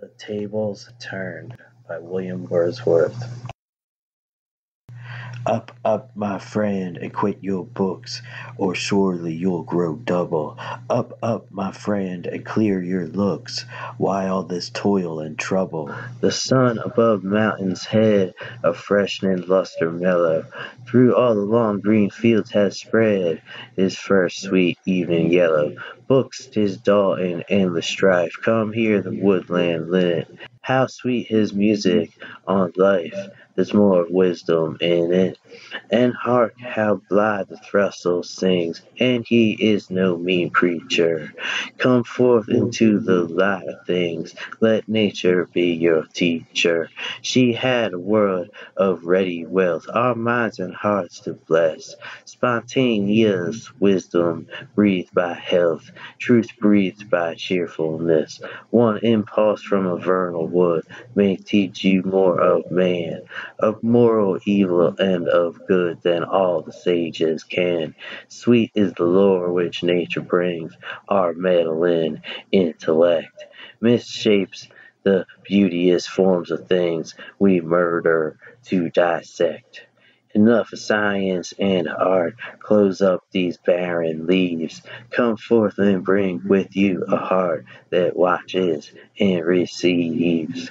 The Tables Turned by William Wordsworth Up, up, my friend, and quit your books, or surely you'll grow double. Up, up, my friend, and clear your looks. Why all this toil and trouble? The sun above mountain's head, a freshening lustre mellow, Through all the long green fields has spread his first sweet evening yellow. Books, 'tis dull and endless strife, come hear, the woodland linnet. How sweet his music on life! There's more wisdom in it. And hark how blithe the throstle sings, and he is no mean preacher. Come forth into the light of things, let nature be your teacher. She had a world of ready wealth, our minds and hearts to bless. Spontaneous wisdom breathed by health, truth breathed by cheerfulness. One impulse from a vernal wood may teach you more of man of moral evil and of good than all the sages can. Sweet is the lore which nature brings, our meddling intellect misshapes the beauteous forms of things we murder to dissect. Enough of science and art, close up these barren leaves. Come forth and bring with you a heart that watches and receives.